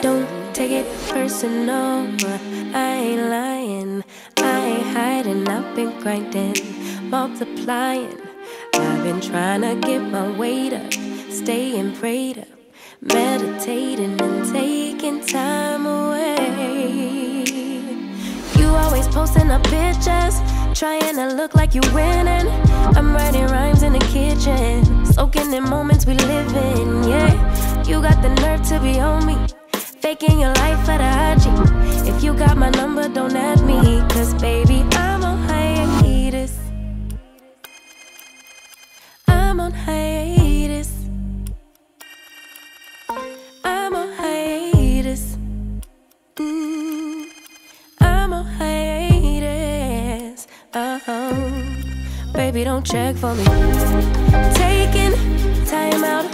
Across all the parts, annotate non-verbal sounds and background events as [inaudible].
Don't take it personal, I ain't lying. I ain't hiding, I've been grinding, multiplying. I've been trying to get my weight up, staying prayed up, meditating and taking time away. You always posting up pictures, trying to look like you're winning. I'm writing rhymes in the kitchen, soaking in moments we live in. Yeah, you got the nerve to be on me, faking your life for the IG. If you got my number, don't add me, cause baby, I'm on hiatus. I'm on hiatus. I'm on hiatus. Mm, I'm on hiatus. Oh, baby, don't check for me. Taking time out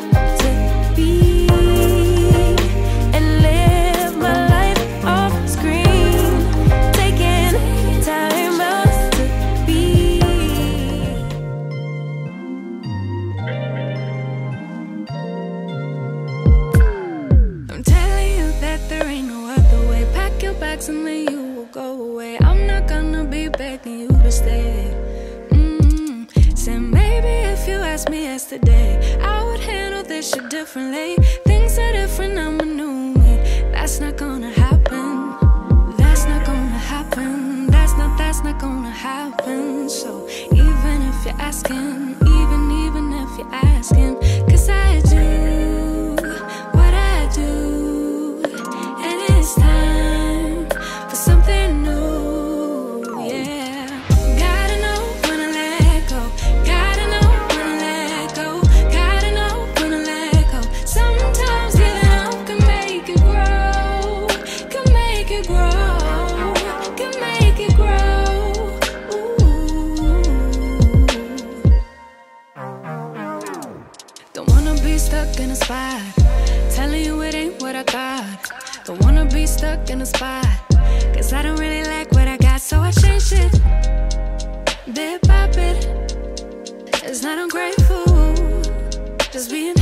your bags and then you will go away. I'm not gonna be begging you to stay. Mm. Said maybe if you asked me yesterday, I would handle this shit differently. Things are different, I'm a new me. That's not gonna happen. That's not gonna happen. That's not, that's not gonna happen. So even if you're asking, even, even if you're asking, cause I do It's not ungrateful. Just being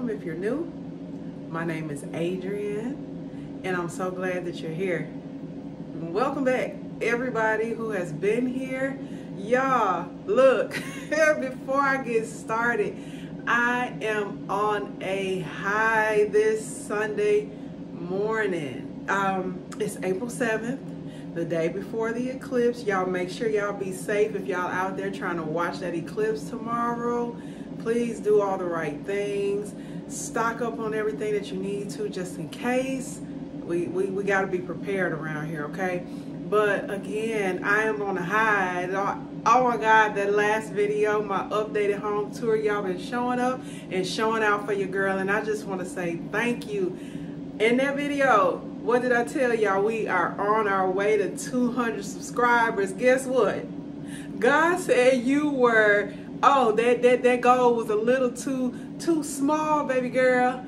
Welcome if you're new. My name is Adrienne, and I'm so glad that you're here. Welcome back, everybody who has been here. Y'all, look, [laughs] before I get started, I am on a high this Sunday morning. Um, it's April 7th the day before the eclipse. Y'all make sure y'all be safe if y'all out there trying to watch that eclipse tomorrow. Please do all the right things. Stock up on everything that you need to just in case. We, we, we got to be prepared around here, okay? But again, I am on a high. Oh, my God, that last video, my updated home tour, y'all been showing up and showing out for your girl. And I just want to say thank you. In that video, what did I tell y'all? We are on our way to 200 subscribers. Guess what? God said you were, oh, that, that, that goal was a little too, too small, baby girl.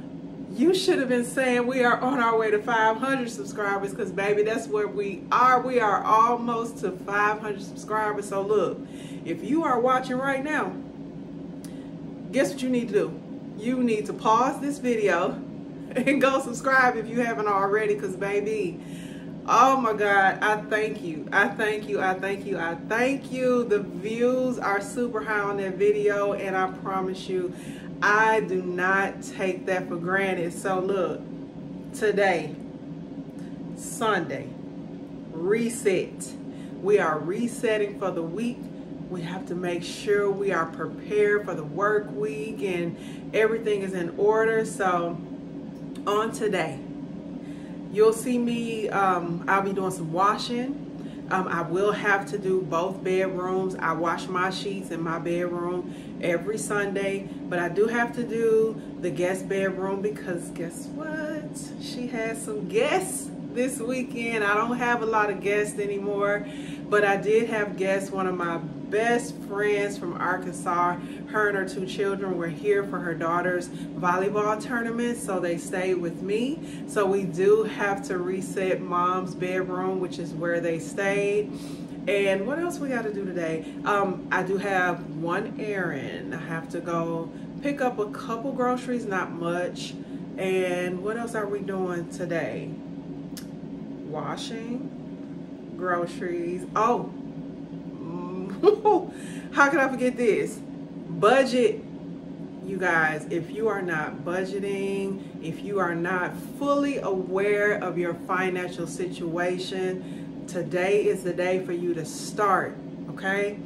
You should have been saying we are on our way to 500 subscribers because, baby, that's where we are. We are almost to 500 subscribers. So, look, if you are watching right now, guess what you need to do? You need to pause this video [laughs] and go subscribe if you haven't already because, baby, oh my God, I thank you. I thank you. I thank you. I thank you. The views are super high on that video, and I promise you, I do not take that for granted. So look, today, Sunday, reset. We are resetting for the week. We have to make sure we are prepared for the work week and everything is in order. So, on today, you'll see me, um, I'll be doing some washing. Um, I will have to do both bedrooms. I wash my sheets in my bedroom every Sunday, but I do have to do the guest bedroom because guess what? She has some guests this weekend. I don't have a lot of guests anymore, but I did have guests. One of my best friends from Arkansas, her and her two children were here for her daughter's volleyball tournament, so they stayed with me. So we do have to reset mom's bedroom, which is where they stayed. And what else we got to do today? Um, I do have one errand. I have to go pick up a couple groceries, not much. And what else are we doing today? washing, groceries. Oh, [laughs] how can I forget this? Budget. You guys, if you are not budgeting, if you are not fully aware of your financial situation, today is the day for you to start, okay?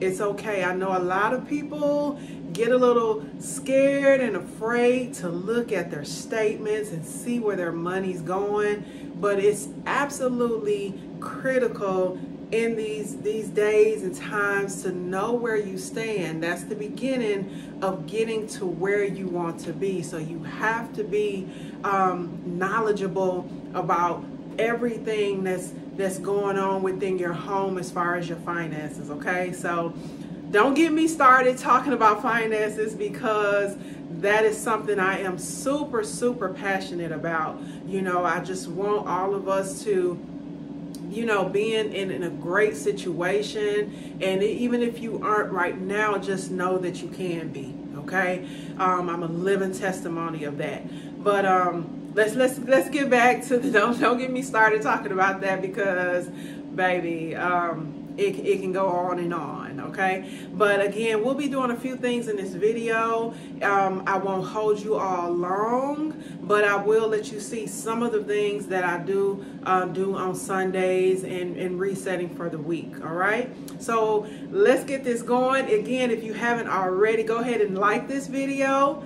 It's okay. I know a lot of people get a little scared and afraid to look at their statements and see where their money's going but it's absolutely critical in these these days and times to know where you stand. That's the beginning of getting to where you want to be. So you have to be um, knowledgeable about everything that's that's going on within your home as far as your finances okay? So don't get me started talking about finances because that is something I am super, super passionate about. You know, I just want all of us to you know, being in, in a great situation. And even if you aren't right now, just know that you can be. Okay. Um, I'm a living testimony of that. But um, let's let's let's get back to the [laughs] don't don't get me started talking about that because, baby. Um, it, it can go on and on okay? But again we'll be doing a few things in this video. Um, I won't hold you all long but I will let you see some of the things that I do uh, do on Sundays and, and resetting for the week all right? So let's get this going. Again if you haven't already go ahead and like this video.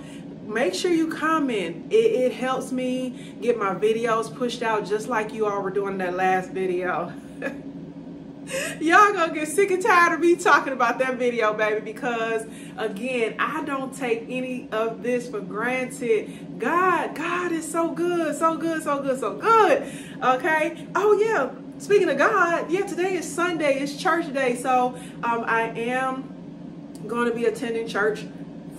Make sure you comment. It, it, helps me get my videos pushed out just like you all were doing that last video. [laughs] y'all gonna get sick and tired of me talking about that video baby because again i don't take any of this for granted. God god is so good so good so good so good okay? Oh yeah speaking of god yeah today is sunday it's church day so um, i am going to be attending church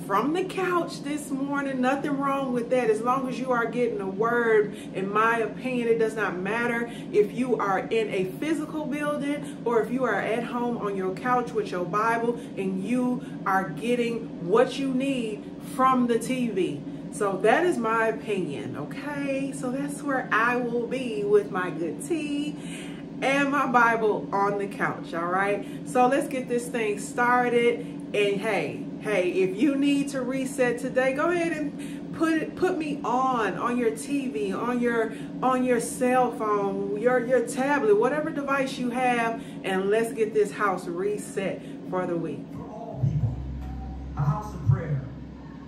from the couch this morning. Nothing wrong with that. As long as you are getting a word, in my opinion, it does not matter if you are in a physical building or if you are at home on your couch with your Bible and you are getting what you need from the TV. So that is my opinion, okay? So that's where I will be with my good tea and my Bible on the couch, all right? So let's get this thing started. And hey, hey, if you need to reset today, go ahead and put put me on on your TV, on your on your cell phone, your your tablet, whatever device you have, and let's get this house reset for the week. For all people, a house of prayer,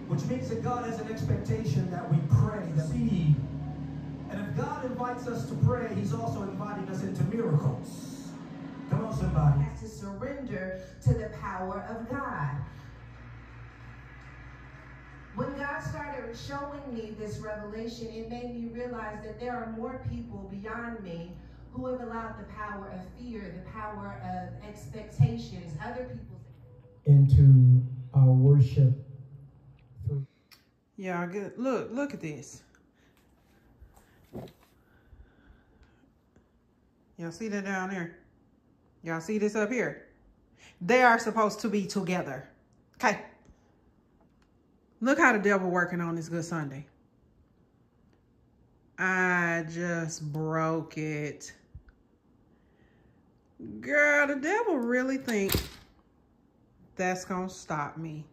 which means that God has an expectation that we pray, that we And if God invites us to pray, He's also inviting us into miracles. Come on, somebody. Has to surrender to the power of God when God started showing me this revelation, it made me realize that there are more people beyond me who have allowed the power of fear, the power of expectations, other people's into our worship. Yeah, good. Look, look at this. Y'all see that down there? Y'all see this up here? They are supposed to be together. Okay. Look how the devil working on this Good Sunday. I just broke it. Girl, the devil really think that's going to stop me.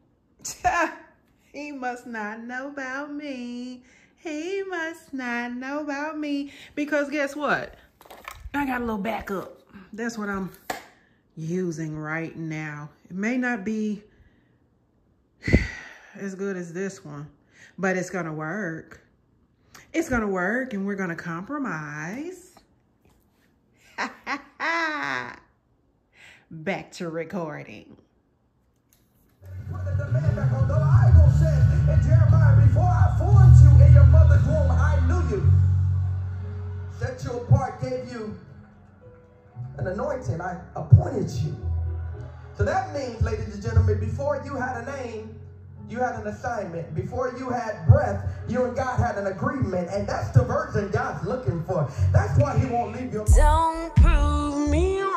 [laughs] he must not know about me. He must not know about me. Because guess what? I got a little backup. That's what I'm using right now. It may not be as good as this one, but it's going to work. It's going to work and we're going to compromise. [laughs] Back to recording. set you apart, gave you an anointing. I appointed you. So that means, ladies and gentlemen, before you had a name, you had an assignment. Before you had breath, you and God had an agreement. And that's the version God's looking for. That's why he won't leave you. Don't prove me wrong.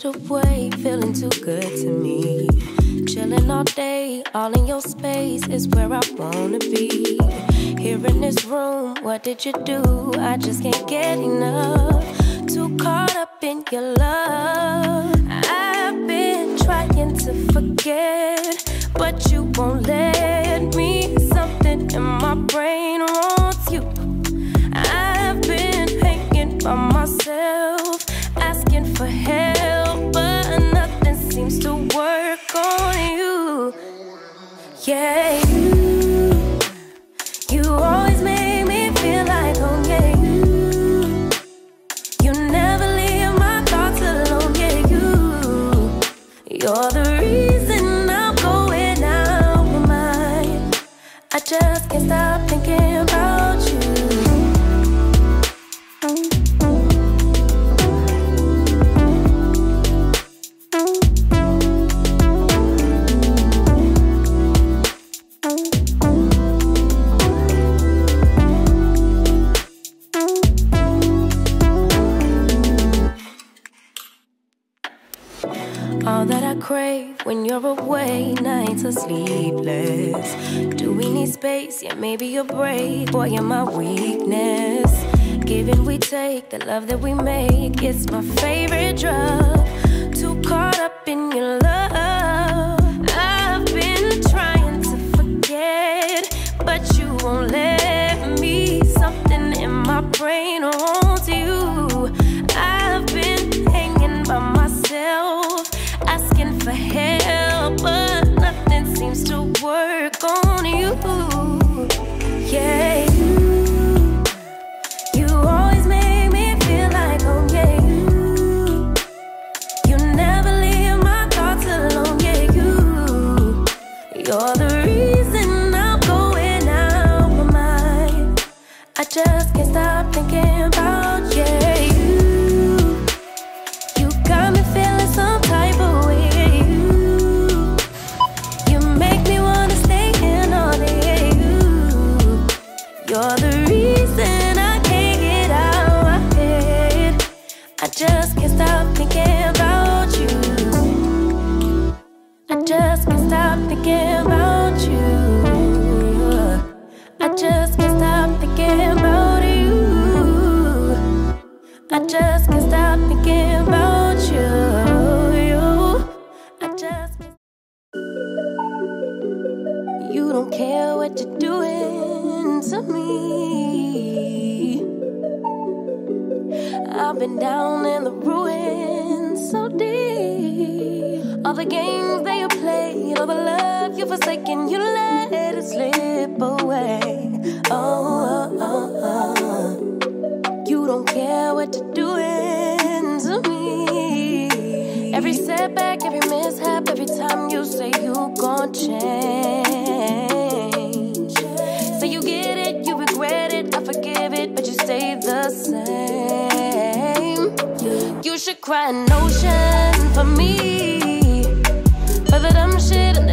fade away, feeling too good to me. Chilling all day, all in your space is where I wanna be. Here in this room, what did you do? I just can't get enough. Too caught up in your love. can't stop thinking about you. All that I crave when you're away, nights are sleepless space. Yeah, maybe you're brave. Boy, you're my weakness. Giving we take, the love that we make. It's my favorite drug. Too caught up in your love. to work on you. All the games that you play, all the love you've forsaken, you let it slip away. Oh, oh, oh, oh. you don't care what you're doing to me. Every setback, every mishap, every time you say you gon' change. Say so you get it, you regret it, I forgive it, but you stay the same. You should cry an ocean for me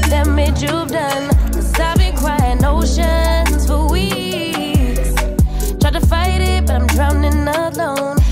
damage you've done. Cause I've been crying oceans for weeks. Tried to fight it, but I'm drowning alone.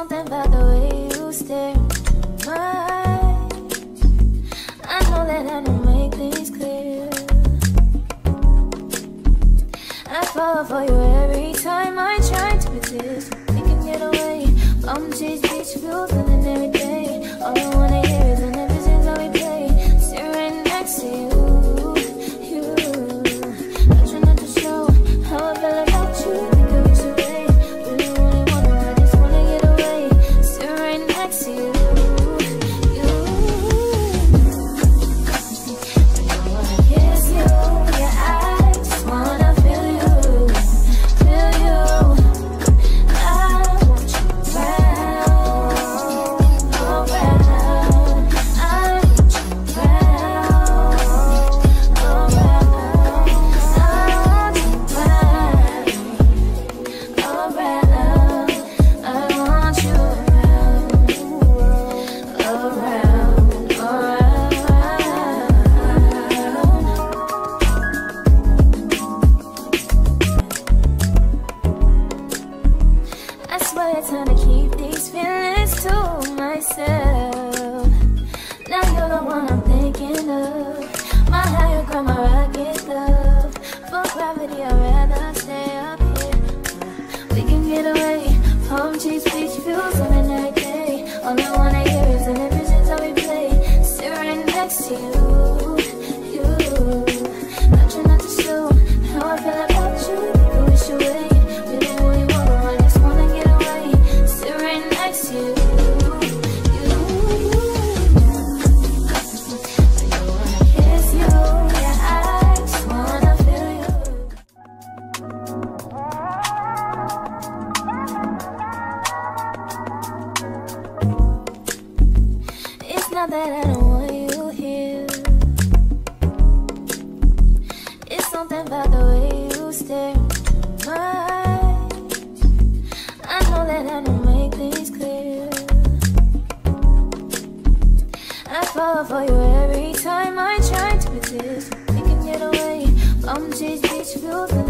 something about the way you stare into eyes. I know that I don't make things clear. I fall for you every time I try to resist. We can get away. Palm trees, beach views, and every day. it's time to keep these feelings to myself. Nashville.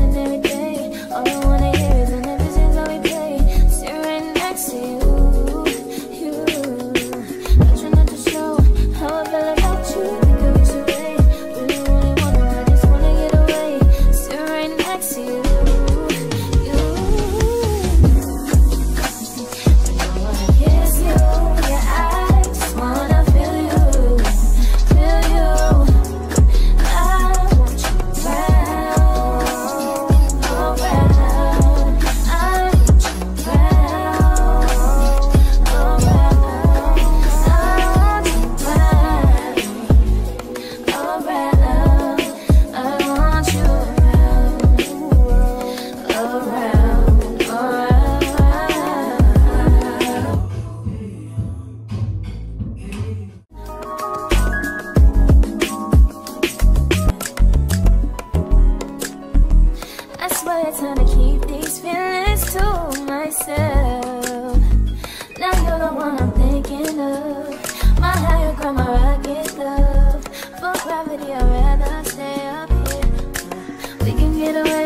I'd rather stay up here. We can get away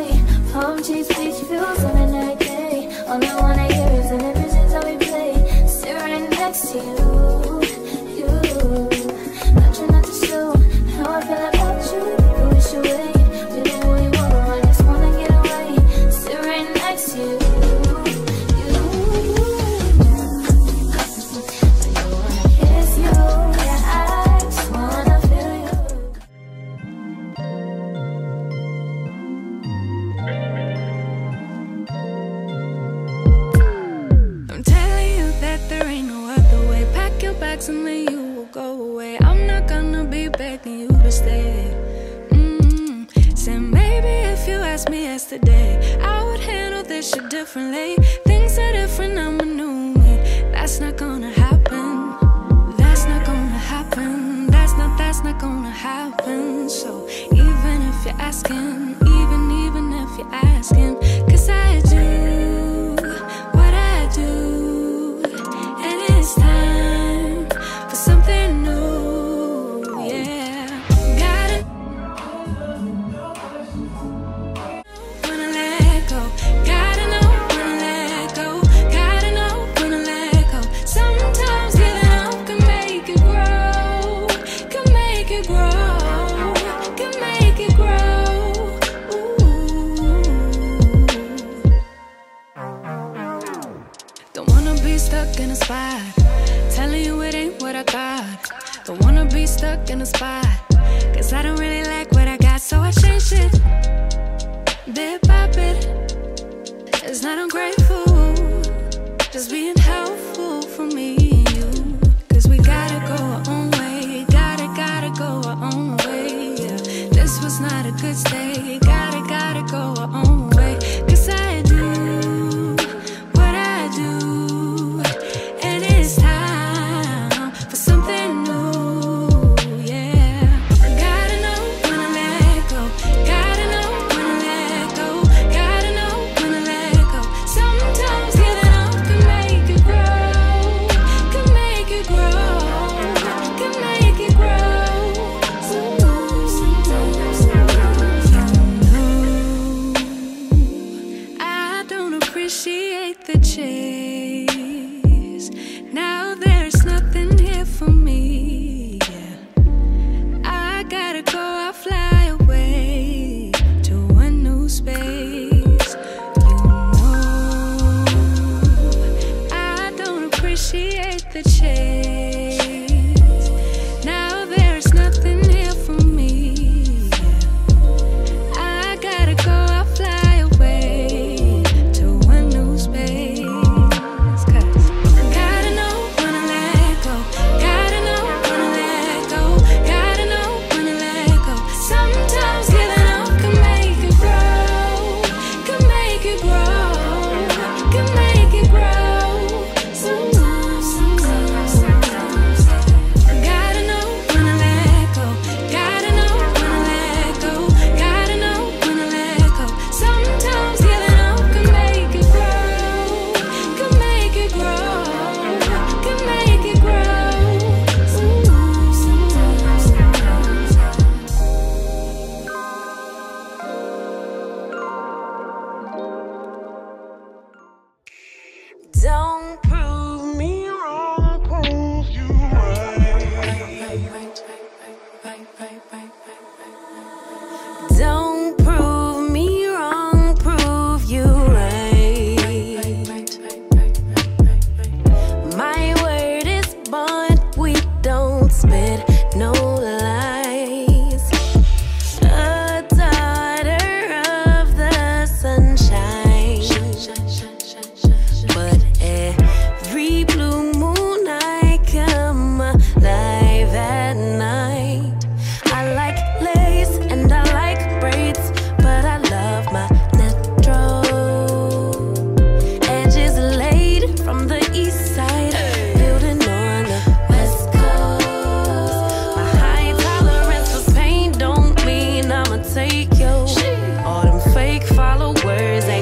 Followers.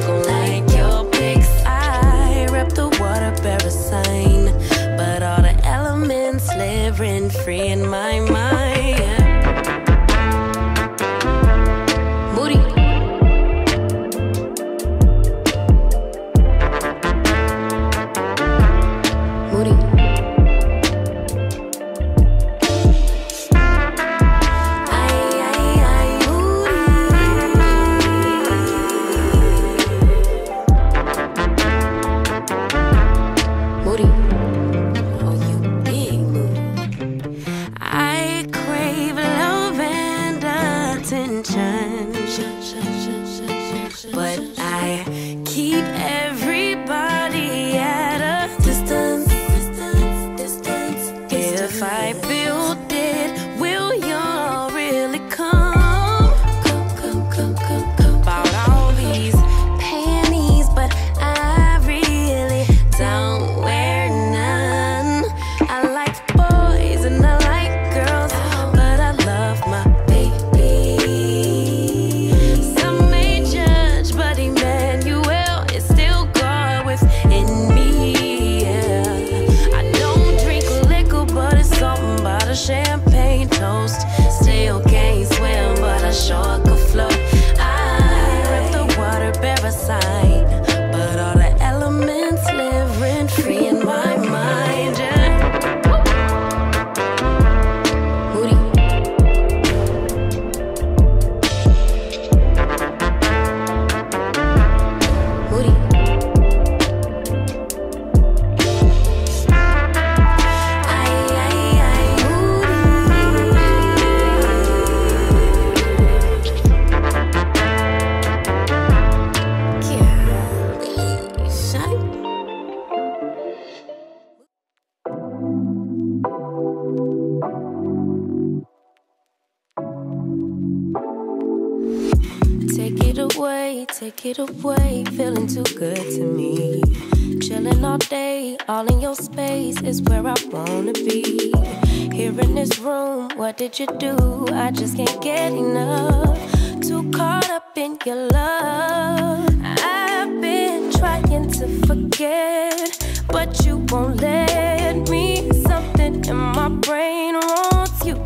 What did you do? I just can't get enough. Too caught up in your love. I've been trying to forget, but you won't let me. Something in my brain wants you.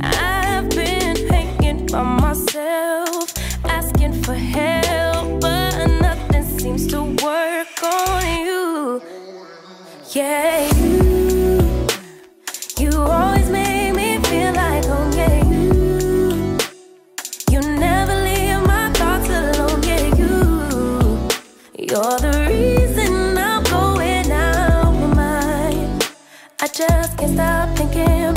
I've been hanging by myself, asking for help, but nothing seems to work on you. Yeah, you're the reason I'm going out my mind. I just can't stop thinking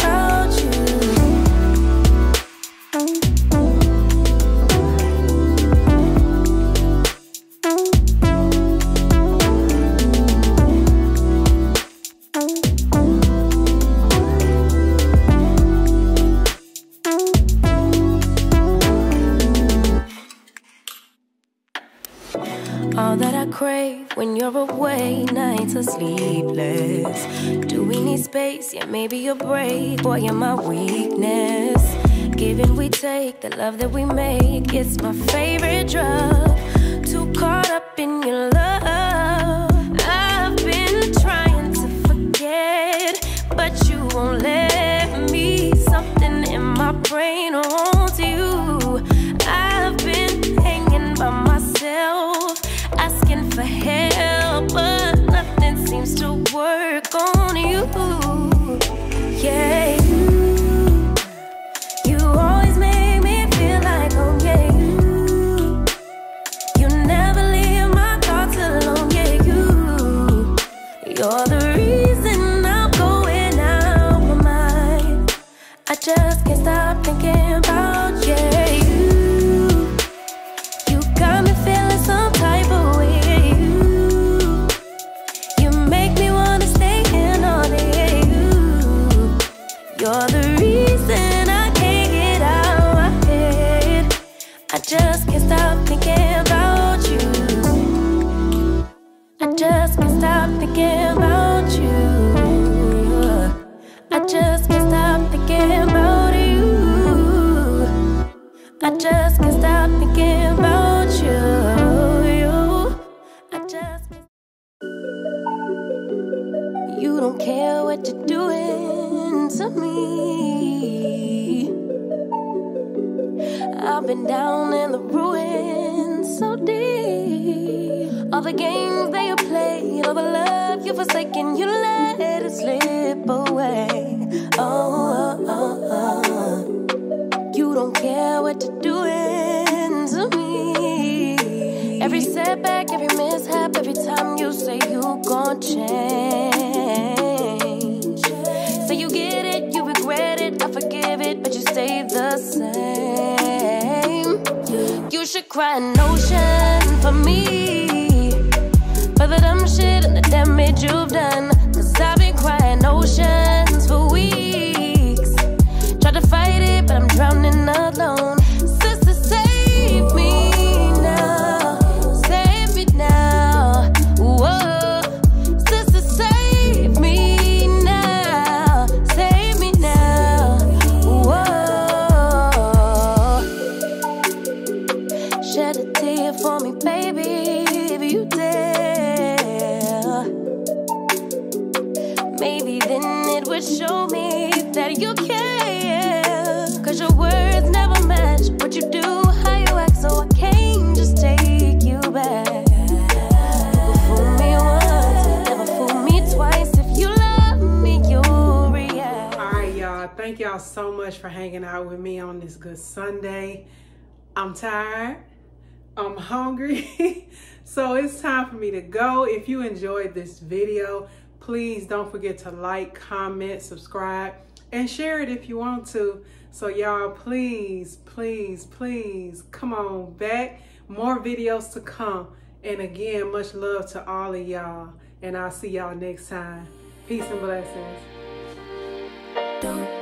when you're away, nights are sleepless. Do we need space? Yeah, maybe a break. Boy, you're my weakness. Giving we take, the love that we make, it's my favorite drug. Too caught up in your love. I've been trying to forget, but you won't let me. Something in my brain wants seems to work on you. Yeah, you, you always make me feel like home. Yeah, you, you never leave my thoughts alone. Yeah, you, you're the reason I'm going out my mind. I just can't stop thinking about can't stop thinking you. I just can't stop thinking you. I just can't stop thinking about you. I just You don't care what you're doing to me. I've been down in the ruins so deep. All the games they the love you've forsaken, you let it slip away. Oh, oh, oh, oh. You don't care what you're doing to me. Every setback, every mishap, every time you say you gon' change. Say you get it, you regret it, I forgive it, but you stay the same. You you should cry an ocean for me. The dumb shit and the damage you've done. Cause I've been crying oceans for weeks. Tried to fight it, but I'm drowning alone. Hungry. [laughs] so it's time for me to go. If you enjoyed this video, please don't forget to like, comment, subscribe, and share it if you want to. So y'all, please, please, please come on back. More videos to come. And again, much love to all of y'all. And I'll see y'all next time. Peace and blessings. Don't